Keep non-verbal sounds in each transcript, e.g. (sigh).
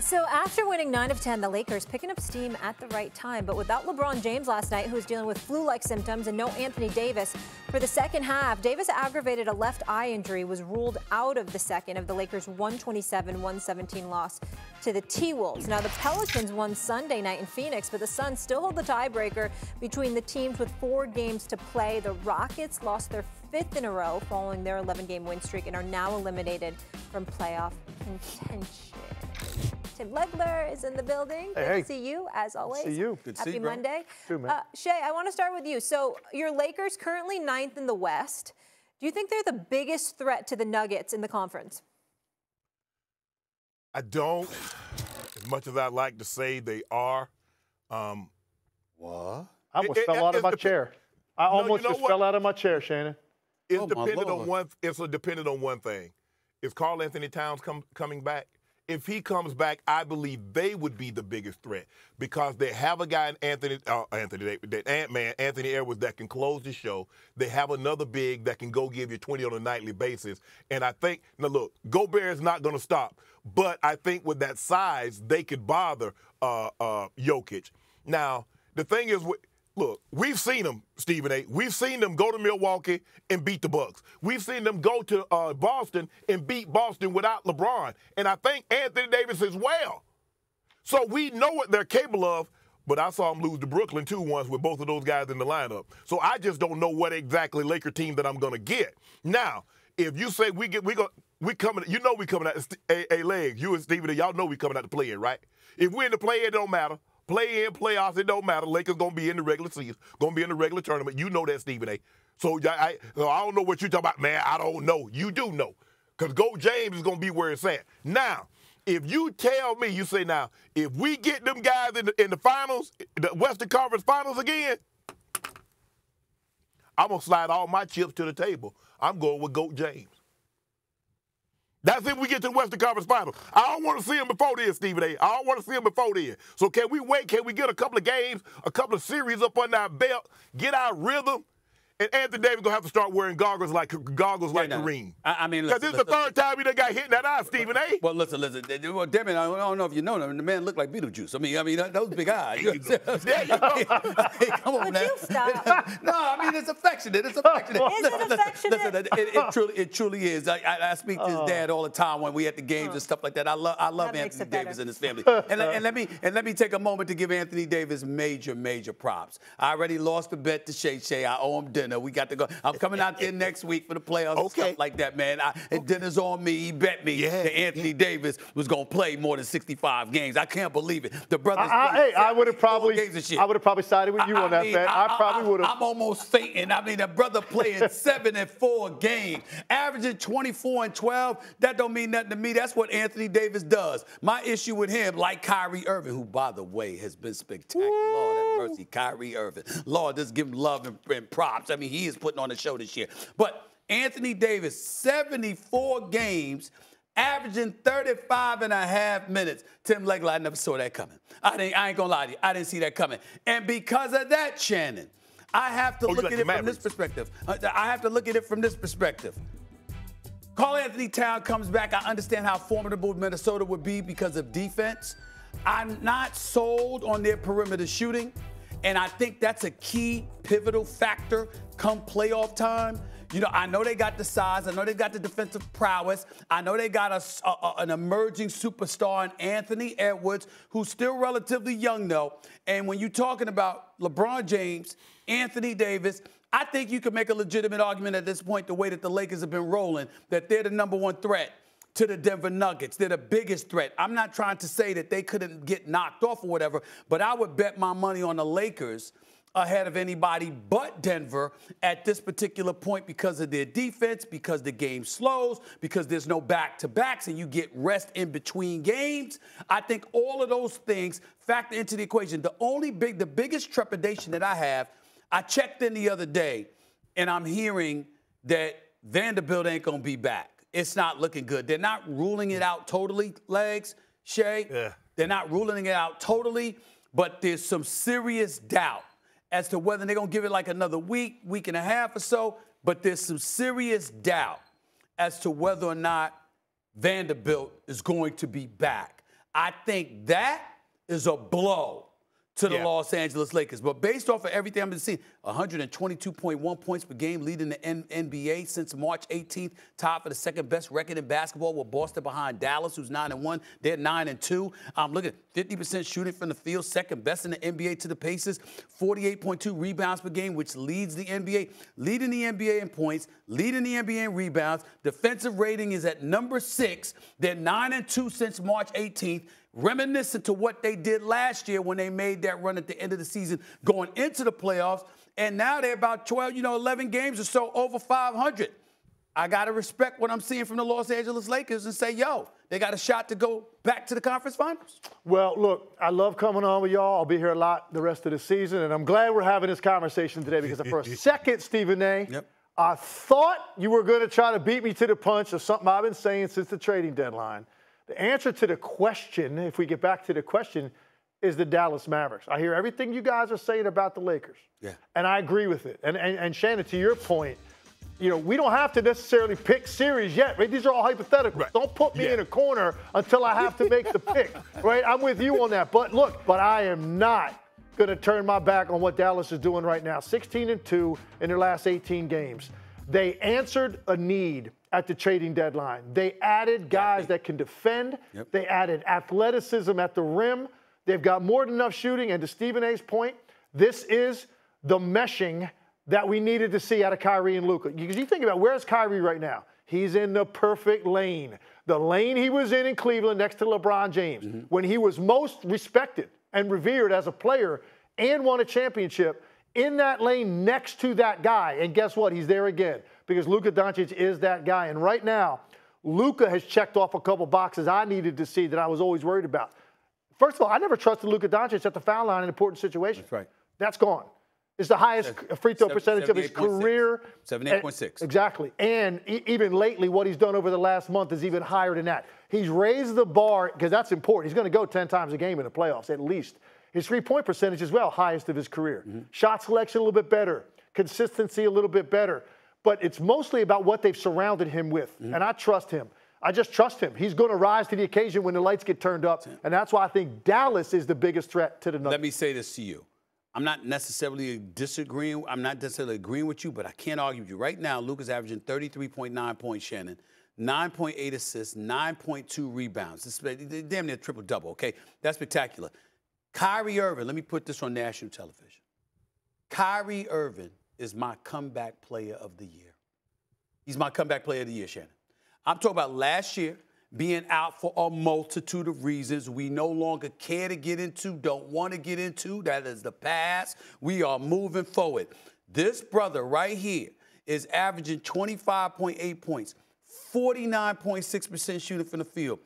So after winning 9 of 10, the Lakers picking up steam at the right time. But without LeBron James last night, who was dealing with flu-like symptoms, and no Anthony Davis, for the second half, Davis aggravated a left eye injury, was ruled out of the second of the Lakers' 127-117 loss to the T-Wolves. Now, the Pelicans won Sunday night in Phoenix, but the Suns still hold the tiebreaker between the teams with four games to play. The Rockets lost their fifth in a row following their 11-game win streak and are now eliminated from playoff contention. Tim Legler is in the building. Good hey. to see you, as always. See you. Good to Happy see you, bro. Monday. Too, man. Uh, Shay, I want to start with you. So your Lakers currently ninth in the West. Do you think they're the biggest threat to the Nuggets in the conference? I don't, as much as I'd like to say they are. Um, What? I almost It- it- fell out of my the- chair. I you almost know just what? fell out of my chair, Shannon. it's Oh, dependent on Lord. one. It's a dependent on one thing. Is Karl-Anthony Towns come, coming back? If he comes back, I believe they would be the biggest threat because they have a guy in Anthony, uh, Anthony, Ant Man, Anthony Edwards that can close the show. They have another big that can go give you 20 on a nightly basis. And I think now look, Gobert is not going to stop, but I think with that size, they could bother uh, uh, Jokic. Now the thing is, with- look, we've seen them, Stephen A. We've seen them go to Milwaukee and beat the Bucks. We've seen them go to uh, Boston and beat Boston without LeBron, and I think Anthony Davis as well. So we know what they're capable of. But I saw them lose to Brooklyn too once with both of those guys in the lineup. So I just don't know what exactly Laker team that I'm to get. Now, if you say we get we go we coming, you know we coming out a, a leg. You and Stephen, y'all know we coming out to play in, right? If we're in the play it don't matter. Play in, playoffs, it don't matter. Lakers gonna be in the regular season, gonna be in the regular tournament. You know that, Stephen A. So I, I, I don't know what you're talking about, man. I don't know. You do know, because Goat James is gonna be where it's at. Now, if you tell me, you say now, if we get them guys in the, in the finals, the Western Conference Finals again, I'm gonna slide all my chips to the table. I'm going with Goat James. That's if we get to the Western Conference Finals. I don't want to see him before then, Stephen A. I don't want to see him before then. So can we wait? Can we get a couple of games, a couple of series up under our belt, get our rhythm? And Anthony Davis gonna have to start wearing goggles like goggles like no. Kareem. I- I mean, because listen, this is the listen. third time he done got hit in that eye, Stephen A. Well, listen, listen. Well, Demi, I don't know if you know him. The man looked like Beetlejuice. I mean, I mean, those big eyes. There you go. (laughs) There you go. Come on, Would man. you stop? (laughs) no, I mean it's affectionate. It's affectionate. Is it Listen, affectionate? Listen, it, it truly, it truly is. I, I, I speak to his oh. dad all the time when we at the games and oh. stuff like that. I love, I love That Anthony it better. Davis and his family. And, let- and let me, and let me take a moment to give Anthony Davis major, major props. I already lost the bet to Shay Shay. I owe him dinner. We got to go. I'm coming out there next week for the playoffs and Okay. stuff like that, man. I, and dinner's on me. He bet me Yeah, that Anthony Davis was gonna play more than 65 games. I can't believe it. The brother's I, I, hey, I would have probably, games this year. I would have probably sided with you on that mean, bet. I, probably would have. I'm almost fainting. I mean, the brother playing (laughs) seven and four games, averaging 24 and 12. That don't mean nothing to me. That's what Anthony Davis does. My issue with him, like Kyrie Irving, who, by the way, has been spectacular. Mercy, Kyrie Irving. Lord, just give him love and, and props. I mean, he is putting on a show this year. But Anthony Davis, 74 games averaging 35 and a half minutes. Tim Legler, I never saw that coming. I, didn't, I ain't gonna lie to you, I didn't see that coming. And because of that, Shannon, I have to Oh, look like at it from this perspective. Uh, I have to look at it from this perspective. Karl-Anthony Town comes back. I understand how formidable Minnesota would be because of defense. I'm not sold on their perimeter shooting, and I think that's a key pivotal factor come playoff time. You know, I know they got the size. I know they got the defensive prowess. I know they got a, a- an emerging superstar in Anthony Edwards, who's still relatively young, though. And when you're talking about LeBron James, Anthony Davis, I think you can make a legitimate argument at this point, the way that the Lakers have been rolling, that they're the number one threat to the Denver Nuggets. They're the biggest threat. I'm not trying to say that they couldn't get knocked off or whatever, but I would bet my money on the Lakers ahead of anybody but Denver at this particular point because of their defense, because the game slows, because there's no back to backs and you get rest in between games. I think all of those things factor into the equation. The only big, the biggest trepidation that I have, I checked in the other day and I'm hearing that Vanderbilt ain't gonna be back. It's not looking good. They're not ruling it out totally, legs, Shay. Yeah. They're not ruling it out totally, but there's some serious doubt as to whether they're gonna give it like another week, week and a half or so. But there's some serious doubt as to whether or not Vanderbilt is going to be back. I think that is a blow to the Yeah. Los Angeles Lakers. But based off of everything I've been seeing, 122.1 points per game, leading the N- NBA since March 18th, tied for the second best record in basketball with Boston behind Dallas, who's 9 and 1. They're 9 and 2. Um, look at 50% shooting from the field, second best in the NBA to the Pacers, 48.2 rebounds per game, which leads the NBA, leading the NBA in points, leading the NBA in rebounds. Defensive rating is at number six. They're 9 and 2 since March 18th reminiscent to what they did last year when they made that run at the end of the season going into the playoffs. And now they're about 12, you know, 11 games or so over 500. I got to respect what I'm seeing from the Los Angeles Lakers and say, yo, they got a shot to go back to the conference finals. Well, look, I love coming on with y'all. I'll be here a lot the rest of the season, and I'm glad we're having this conversation today because for a (laughs) second, Stephen A, Yep. I thought you were going to try to beat me to the punch of something I've been saying since the trading deadline. The answer to the question, if we get back to the question, is the Dallas Mavericks. I hear everything you guys are saying about the Lakers. Yeah. And I agree with it. And, and, and Shannon, to your point, you know, we don't have to necessarily pick series yet, right? These are all hypotheticals. Right. Don't put me Yeah. in a corner until I have to make the pick, (laughs) right? I'm with you on that. But look, but I am not going to turn my back on what Dallas is doing right now. 16 and 2 in their last 18 games. They answered a need at the trading deadline. They added guys that can defend. Yep. They added athleticism at the rim. They've got more than enough shooting. And to Stephen A's point, this is the meshing that we needed to see out of Kyrie and Luka. Because you think about where's Kyrie right now? He's in the perfect lane. The lane he was in in Cleveland next to LeBron James mm-hmm. when he was most respected and revered as a player and won a championship in that lane next to that guy. And guess what? He's there again because Luka Doncic is that guy. And right now, Luka has checked off a couple boxes I needed to see that I was always worried about. First of all, I never trusted Luka Doncic at the foul line in important situations. That's right. That's gone. It's the highest free throw Seven- percentage of his 78.6. career. 78.6. Exactly. And e- even lately, what he's done over the last month is even higher than that. He's raised the bar because that's important. He's going to go 10 times a game in the playoffs, at least. His three point percentage as well, highest of his career. Mm-hmm. Shot selection a little bit better, consistency a little bit better. But it's mostly about what they've surrounded him with. Mm-hmm. And I trust him. I just trust him. He's going to rise to the occasion when the lights get turned up. And that's why I think Dallas is the biggest threat to the Nuggets. Let me say this to you. I'm not necessarily disagreeing. I'm not necessarily agreeing with you, but I can't argue with you. Right now, Luke is averaging 33.9 points, Shannon, 9.8 assists, 9.2 rebounds. This is damn near triple double, okay? That's spectacular. Kyrie Irving, let me put this on national television. Kyrie Irving is my comeback player of the year. He's my comeback player of the year, Shannon. I'm talking about last year being out for a multitude of reasons we no longer care to get into, don't want to get into. That is the past. We are moving forward. This brother right here is averaging 25.8 points, 49.6% shooting from the field,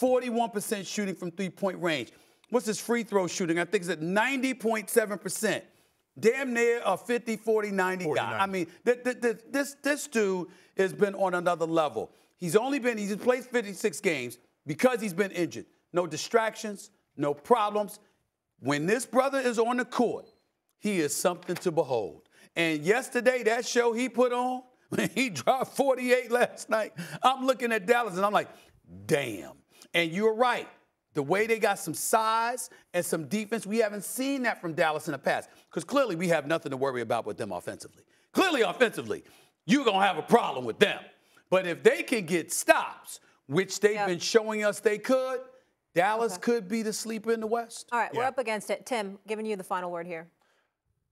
41% shooting from three point range. What's his free throw shooting? I think it's at 90.7%. Damn near a 50, 40, 90 guy. I mean, th- th- th- this, this dude has been on another level. He's only been, he's played 56 games because he's been injured. No distractions, no problems. When this brother is on the court, he is something to behold. And yesterday, that show he put on, (laughs) when he dropped 48 last night, I'm looking at Dallas and I'm like, damn. And you're right. The way they got some size and some defense, we haven't seen that from Dallas in the past. Because clearly we have nothing to worry about with them offensively. Clearly, offensively, you're going to have a problem with them. But if they can get stops, which they've Yep. been showing us they could, Dallas could be the sleeper in the West. All right, we're up against it. Tim, giving you the final word here.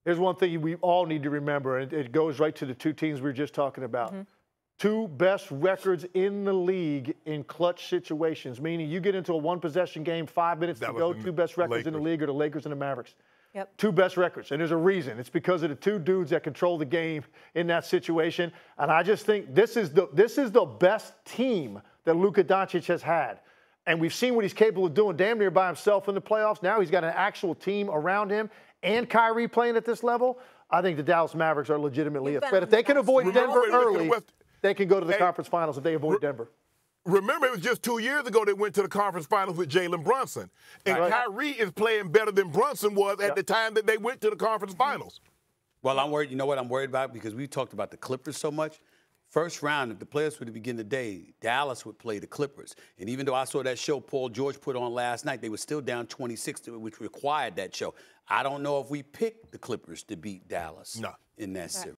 Here's one thing we all need to remember, and it goes right to the two teams we were just talking about. Mm-hmm. Two best records in the league in clutch situations, meaning you get into a one possession game, five minutes That to go, two best records in the league are the Lakers and the Mavericks. Yep. Two best records. And there's a reason. It's because of the two dudes that control the game in that situation. And I just think this is the this is the best team that Luka Doncic has had. And we've seen what he's capable of doing damn near by himself in the playoffs. Now he's got an actual team around him and Kyrie playing at this level. I think the Dallas Mavericks are legitimately a threat. on If they can avoid Denver when they went to the early, West- they can go to the Hey, conference finals if they avoid Denver. Remember, it was just two years ago they went to the conference finals with Jalen Brunson. And Right. Kyrie is playing better than Brunson was at Yep. the time that they went to the conference mm-hmm. finals. Well, I'm worried. You know what I'm worried about? Because we talked about the Clippers so much. First round, if the players were to begin the day, Dallas would play the Clippers. And even though I saw that show Paul George put on last night, they were still down 26, which required that show. I don't know if we picked the Clippers to beat Dallas no. in that series.